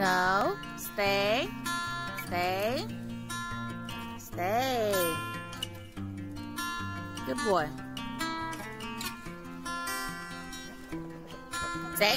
No. Stay. Stay. Stay. Good boy. Stay.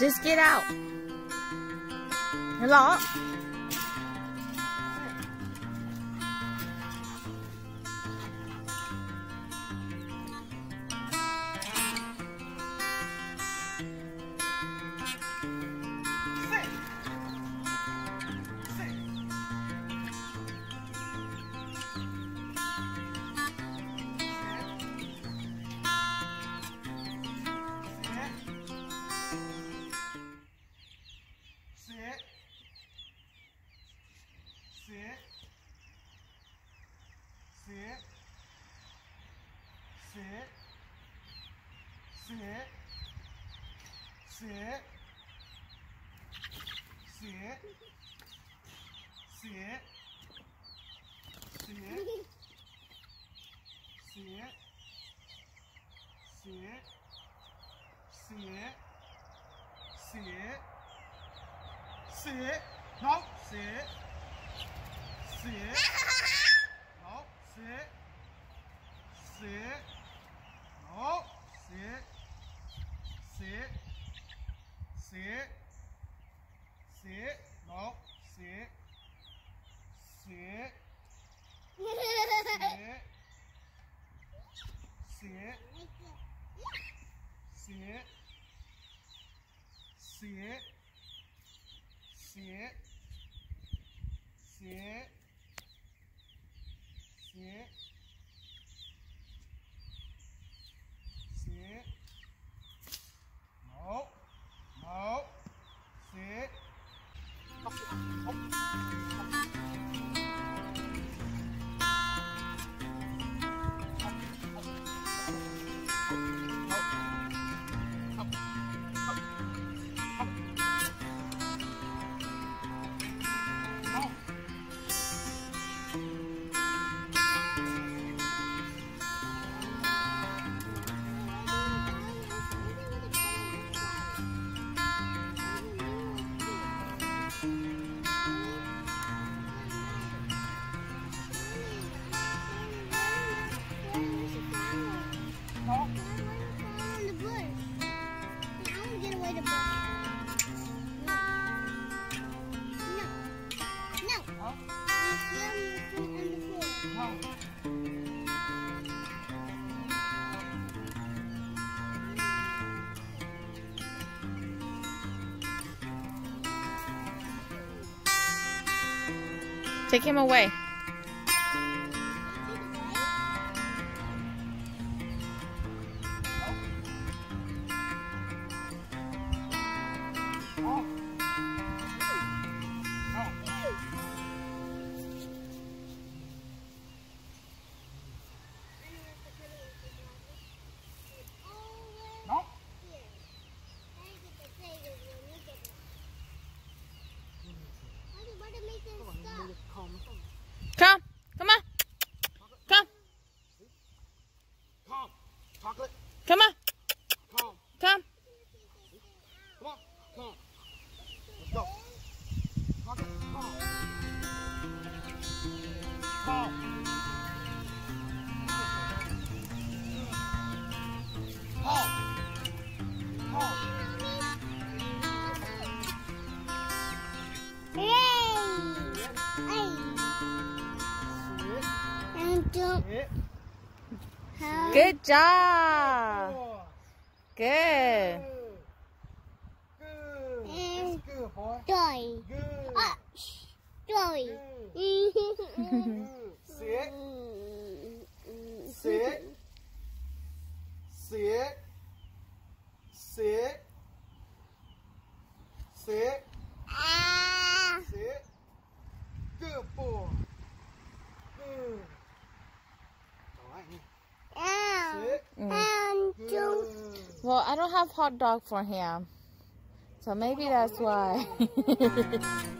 Just get out. Hello? 蛇，蛇，蛇，蛇，蛇，蛇，蛇，蛇，蛇，蛇，写，蛇，蛇，写，蛇，蛇，好。鞋鞋鞋鞋鞋鞋。No. No. No. Take him away. Good job. Good. Good. Good. Good. Good. Good. Good. Good. Good. Good. Good. Well, I don't have hot dog for him. So maybe that's why.